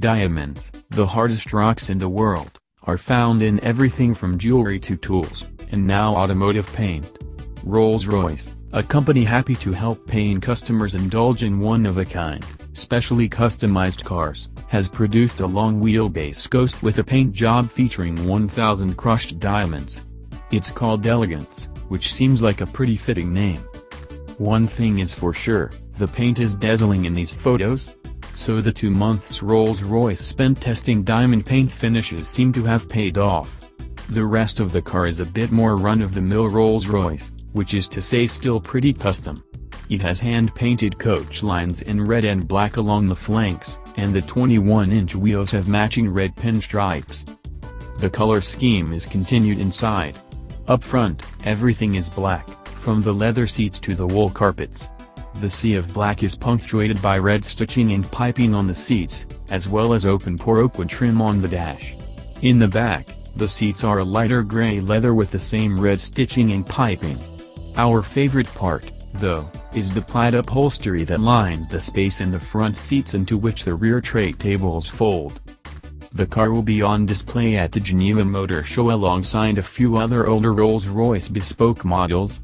Diamonds, the hardest rocks in the world, are found in everything from jewelry to tools, and now automotive paint. Rolls-Royce, a company happy to help paying customers indulge in one-of-a-kind, specially customized cars, has produced a long wheelbase ghost with a paint job featuring 1000 crushed diamonds. It's called Elegance, which seems like a pretty fitting name. One thing is for sure, the paint is dazzling in these photos. So the two months Rolls-Royce spent testing diamond paint finishes seem to have paid off. The rest of the car is a bit more run-of-the-mill Rolls-Royce, which is to say still pretty custom. It has hand-painted coach lines in red and black along the flanks, and the 21-inch wheels have matching red pinstripes. The color scheme is continued inside. Up front, everything is black, from the leather seats to the wool carpets. The sea of black is punctuated by red stitching and piping on the seats, as well as open-pore oakwood trim on the dash. In the back, the seats are a lighter gray leather with the same red stitching and piping. Our favorite part, though, is the plaid upholstery that lines the space in the front seats into which the rear tray tables fold. The car will be on display at the Geneva Motor Show alongside a few other older Rolls-Royce bespoke models,